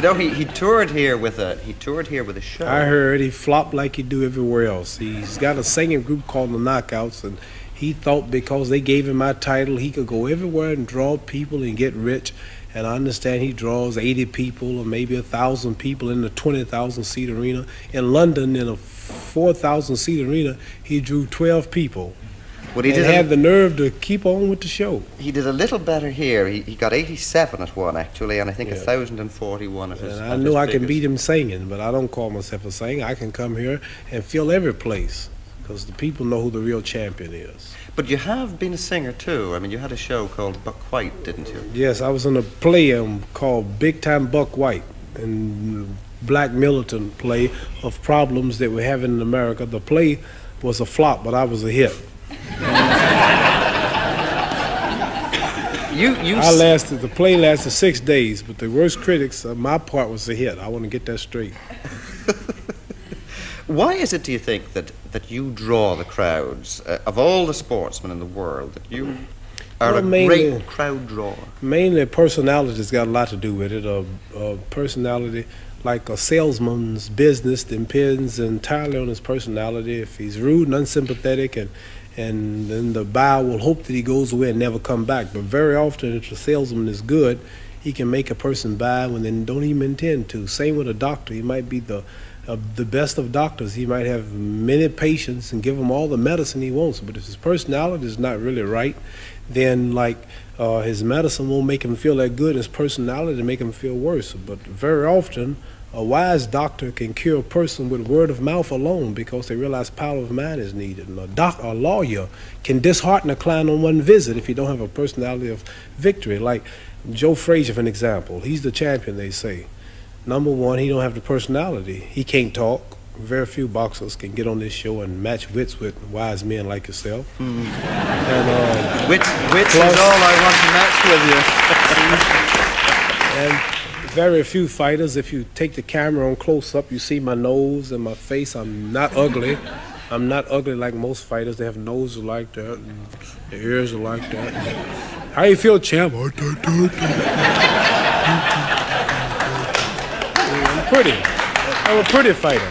You know, he, he toured here with a he toured here with a show. I heard he flopped like he do everywhere else. He's got a singing group called the Knockouts, and he thought because they gave him my title, he could go everywhere and draw people and get rich. And I understand he draws 80 people or maybe a thousand people in the 20,000 seat arena. In London, in a 4,000 seat arena, he drew 12 people. But he and did a- had the nerve to keep on with the show. He did a little better here. He, he got 87 at one, actually, and I think Yeah. 1,041 at his And I know I can beat him singing, but I don't call myself a singer. I can come here and fill every place because the people know who the real champion is. But you have been a singer, too. I mean, you had a show called Buck White, didn't you? Yes, I was in a play um, called Big Time Buck White, and black militant play of problems that we're having in America. The play was a flop, but I was a hit. You, you I s- lasted. The play lasted six days, but the worst critics, uh, my part was a hit. I want to get that straight. Why is it, do you think, that, that you draw the crowds uh, of all the sportsmen in the world? That you are Well, a mainly- great crowd drawer. Mainly, personality's got a lot to do with it. A, a personality, like a salesman's business, depends entirely on his personality. If he's rude and unsympathetic, and and then the buyer will hope that he goes away and never come back. But very often, if the salesman is good, he can make a person buy when they don't even intend to. Same with a doctor. He might be the the best of doctors. He might have many patients and give them all the medicine he wants. But if his personality is not really right, then like uh, his medicine won't make him feel that good. His personality will make him feel worse. But very often, a wise doctor can cure a person with word of mouth alone because they realize power of mind is needed. And a doc, a lawyer can dishearten a client on one visit if he don't have a personality of victory. Like Joe Frazier, for an example, he's the champion. They say. Number one, he don't have the personality. He can't talk. Very few boxers can get on this show and match wits with wise men like yourself. And uh, Which, which Plus- is all I want to match with you. and very few fighters. If you take the camera on close up, you see my nose and my face. I'm not ugly. I'm not ugly like most fighters. They have noses like that, and their ears are like that. How you feel, champ? I'm pretty. I'm a pretty fighter.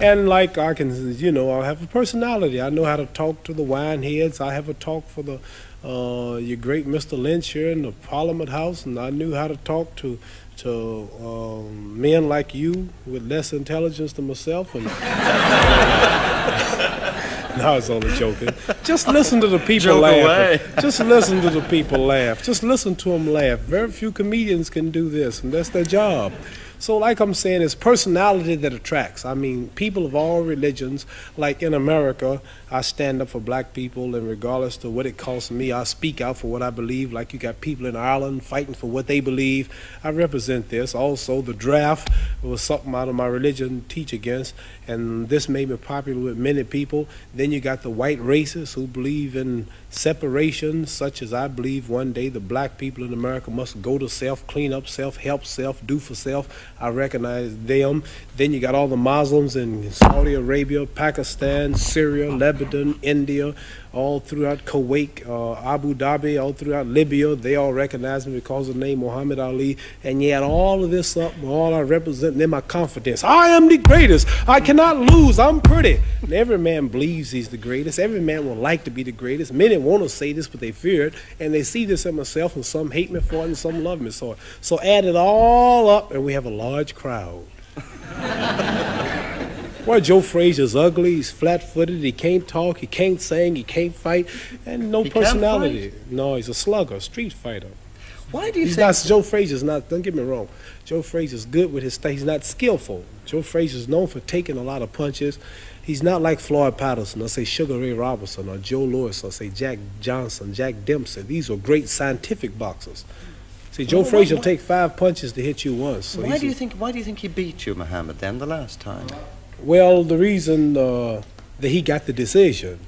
And like I can, you know, I have a personality. I know how to talk to the wine heads. I have a talk for the uh, your great Mr. Lynch here in the Parliament House, and I knew how to talk to to um, men like you with less intelligence than myself. And no, I was only joking. Just listen to the people Joke laugh. away. Just listen to the people laugh. Just listen to them laugh. Very few comedians can do this, and that's their job. So, like I'm saying, it's personality that attracts. I mean, people of all religions, like in America, I stand up for black people, and regardless to what it costs me, I speak out for what I believe. Like you got people in Ireland fighting for what they believe. I represent this. Also, the draft was something out of my religion teach against, and this made me popular with many people. Then you got the white racists who believe in separation, such as I believe one day the black people in America must go to self, clean up self, help self, do for self. I recognize them. Then you got all the Muslims in Saudi Arabia, Pakistan, Syria, Lebanon, India, all throughout Kuwait, uh, Abu Dhabi, all throughout Libya. They all recognize me because of the name Muhammad Ali. And yet all of this up, all I represent, then my confidence. I am the greatest. I cannot lose. I'm pretty. And every man believes he's the greatest. Every man would like to be the greatest. Many want to say this, but they fear it. And they see this in myself, and some hate me for it, and some love me for it. So add it all up, and we have a large crowd. Well, Joe Frazier's ugly. He's flat-footed. He can't talk. He can't sing. He can't fight, and no He personality. No, he's a slugger, street fighter. Why do you He's think? not. Joe Frazier's not. Don't get me wrong. Joe Frazier's good with his. St- he's not skillful. Joe Frazier's known for taking a lot of punches. He's not like Floyd Patterson or say Sugar Ray Robinson or Joe Louis or say Jack Johnson, Jack Dempsey. These are great scientific boxers. See, Joe Well, Frazier will take five punches to hit you once. So why do you think? Why do you think he beat you, Muhammad? Then the last time. Well, the reason uh, that he got the decision,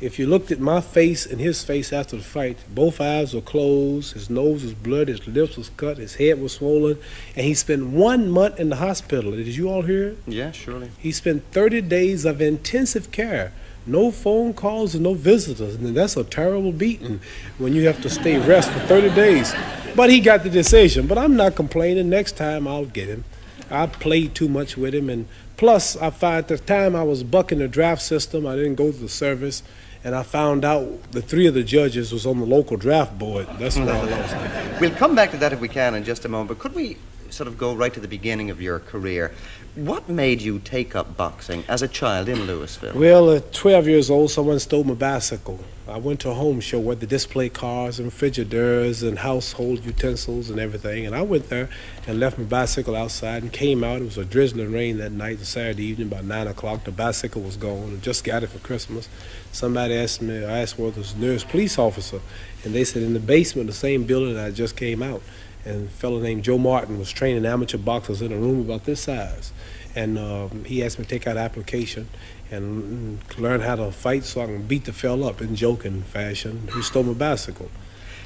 if you looked at my face and his face after the fight, both eyes were closed, his nose was bloody, his lips was cut, his head was swollen, and he spent one month in the hospital. Did you all hear it? Yeah, surely. He spent 30 days of intensive care. No phone calls and no visitors. And that's a terrible beating when you have to stay rest for 30 days. But he got the decision. But I'm not complaining. Next time I'll get him. I played too much with him, and plus I found at the time I was bucking the draft system. I didn't go to the service, and I found out the three of the judges was on the local draft board. That's where I lost. We'll come back to that if we can in just a moment. But could we sort of go right to the beginning of your career? What made you take up boxing as a child in Louisville? Well, at 12 years old, someone stole my bicycle. I went to a home show where they display cars and refrigerators and household utensils and everything. And I went there and left my bicycle outside and came out. It was a drizzling rain that night, the Saturday evening, about 9 o'clock. The bicycle was gone. I just got it for Christmas. Somebody asked me, I asked it was the nearest police officer. And they said in the basement, of the same building I just came out. And a fellow named Joe Martin was training amateur boxers in a room about this size. And um, he asked me to take out an application and learn how to fight so I can beat the fella up in joking fashion who stole my bicycle.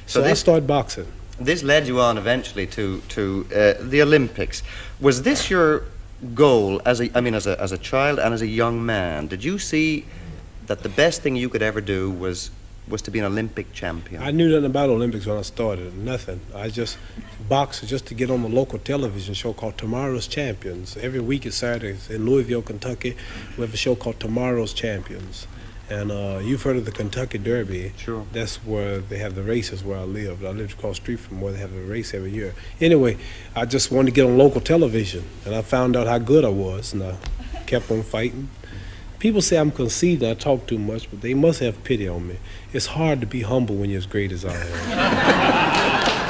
So, So I started boxing. This led you on eventually to to uh, the Olympics. Was this your goal as a I mean as a as a child and as a young man? Did you see that the best thing you could ever do was was to be an Olympic champion? I knew nothing about Olympics when I started, nothing. I just boxed just to get on the local television show called Tomorrow's Champions. Every week at Saturdays in Louisville, Kentucky, we have a show called Tomorrow's Champions. And uh, you've heard of the Kentucky Derby. Sure. That's where they have the races where I lived. I lived across the street from where they have the race every year. Anyway, I just wanted to get on local television, and I found out how good I was, and I kept on fighting. People say I'm conceited and I talk too much, but they must have pity on me. It's hard to be humble when you're as great as I am.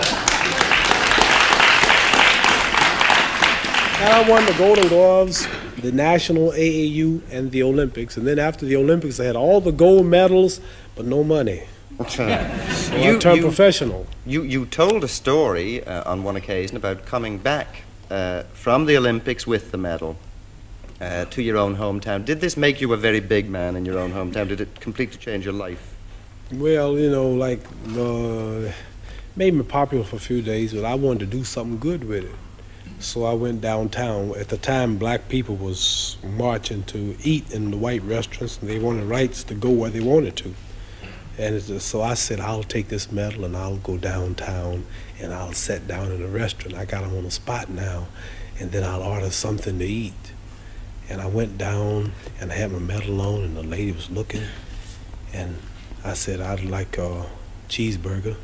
and I won the Golden Gloves, the National AAU, and the Olympics. And then after the Olympics, I had all the gold medals, but no money. So I You- turned you- professional. You you told a story uh, on one occasion about coming back uh, from the Olympics with the medal uh, to your own hometown. Did this make you a very big man in your own hometown? Did it completely change your life? Well, you know, like, uh, made me popular for a few days, but I wanted to do something good with it. So I went downtown. At the time, black people was marching to eat in the white restaurants, and they wanted rights to go where they wanted to. And just, so I said, I'll take this medal and I'll go downtown and I'll sit down in a restaurant. I got them on the spot now, and then I'll order something to eat. And I went down and I had my medal on, and the lady was looking, and I said, I'd like a cheeseburger.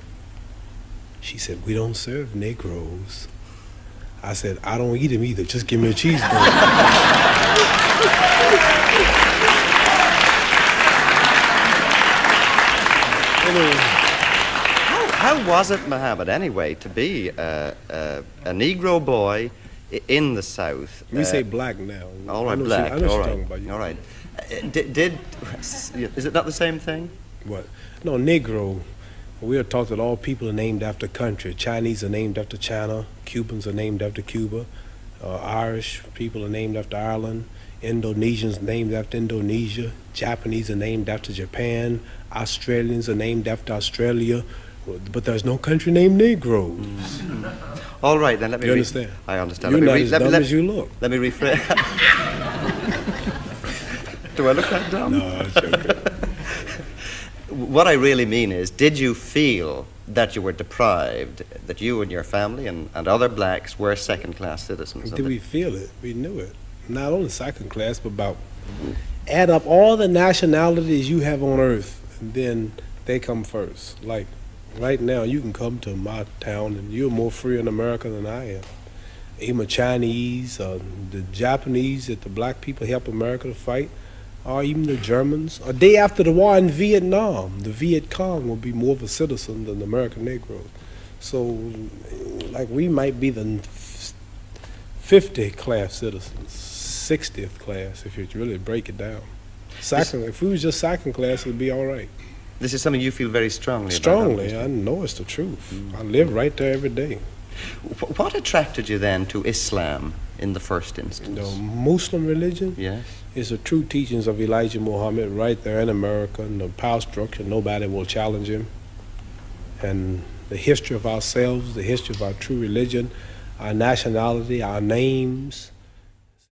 She said, We don't serve Negroes. I said, I don't eat them either. Just give me a cheeseburger. How, was it, Muhammad, anyway, to be a Negro boy in the South? we uh, say black now. All she- black. All right. talking about you. All right. Uh, Did, did is it not the same thing? What? No, Negro. We are taught that all people are named after country. Chinese are named after China. Cubans are named after Cuba. Uh, Irish people are named after Ireland. Indonesians named after Indonesia. Japanese are named after Japan. Australians are named after Australia. But there's no country named Negroes. Mm. All right, then let me. You understand? I understand. You're let not me as let me- dumb let- as you look. Let me rephrase. Do I look that dumb? No, it's okay. What I really mean is, did you feel that you were deprived, that you and your family and, and other blacks were second-class citizens? Did we feel it? We knew it. Not only second class, but about mm-hmm. add up all the nationalities you have on earth, and then they come first. Like right now, you can come to my town, and you're more free in America than I am. Even the Chinese, uh, the Japanese, that the black people help America to fight, or even the Germans. A day after the war in Vietnam, the Viet Cong will be more of a citizen than the American Negro. So, like, we might be the 50th class citizens, 60th class if you really break it down. Second, if we was just second class, it'd be all right. This is something you feel very strongly about. Strongly, obviously. I know it's the truth. I live right there every day. What attracted you then to Islam in the first instance? The Muslim religion Yes. is the true teachings of Elijah Muhammad right there in America, and the power structure, nobody will challenge him. And the history of ourselves, the history of our true religion, our nationality, our names,